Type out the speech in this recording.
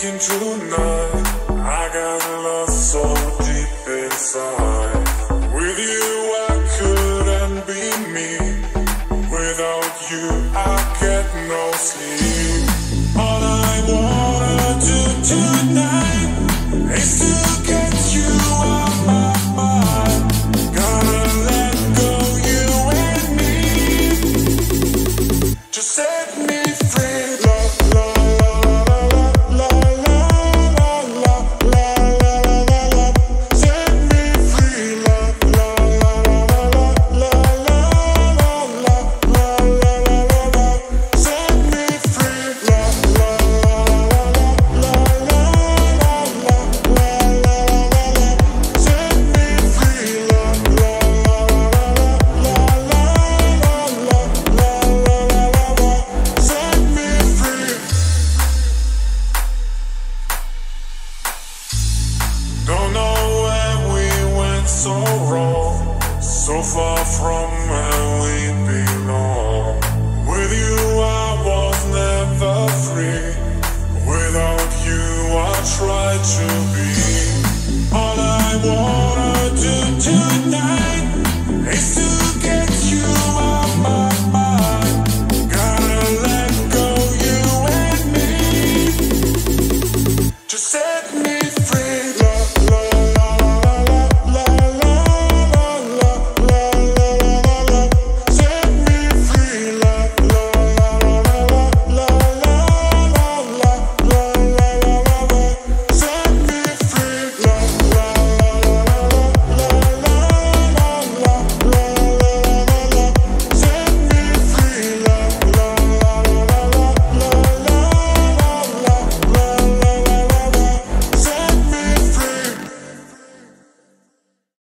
tonight. I got lost so deep inside. With you I couldn't be me. Without you I get no sleep. Don't know where we went so wrong, so far from where we belong. With you, I was never free. Without you, I tried to be.